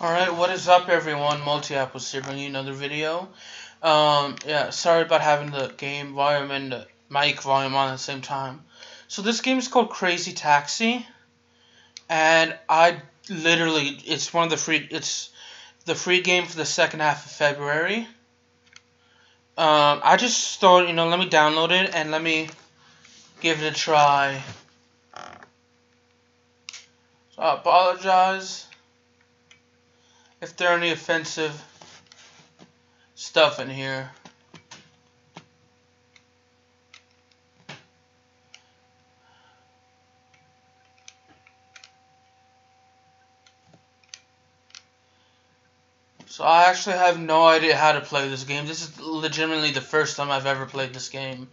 Alright, what is up everyone? Multiyapples here bringing you another video. Um, yeah, sorry about having the game volume and the mic volume on at the same time. So this game is called Crazy Taxi. And I literally, it's one of the free, it's the free game for the second half of February. Um, I just thought, you know, let me download it and let me give it a try. So I apologize if there are any offensive stuff in here. So I actually have no idea how to play this game. This is legitimately the first time I've ever played this game.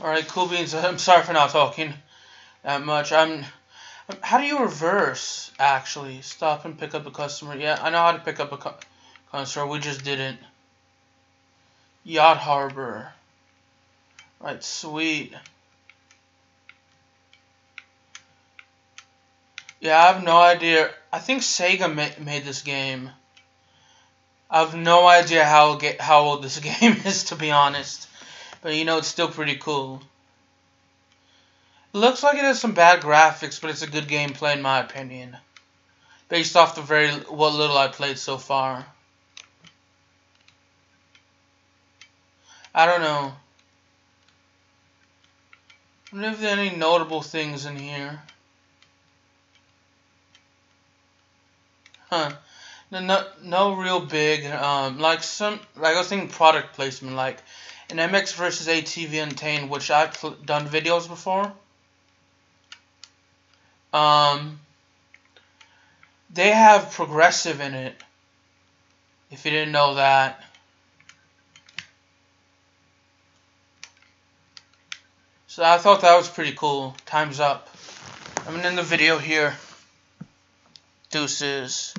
Alright, cool beans. I'm sorry for not talking that much. I'm. How do you reverse, actually? Stop and pick up a customer. Yeah, I know how to pick up a customer. We just didn't. Yacht Harbor. Right, sweet. Yeah, I have no idea. I think Sega ma made this game. I have no idea how how old this game is, to be honest. But you know, it's still pretty cool. It looks like it has some bad graphics, but it's a good gameplay in my opinion. Based off the very what little I played so far. I don't know. I wonder if there are any notable things in here. Huh. No, no, no real big, um, like some, like I was thinking product placement, like in MX versus ATV Untamed, which I've done videos before, um, they have progressive in it. If you didn't know that. So I thought that was pretty cool. Time's up. I'm end the video here. Deuces.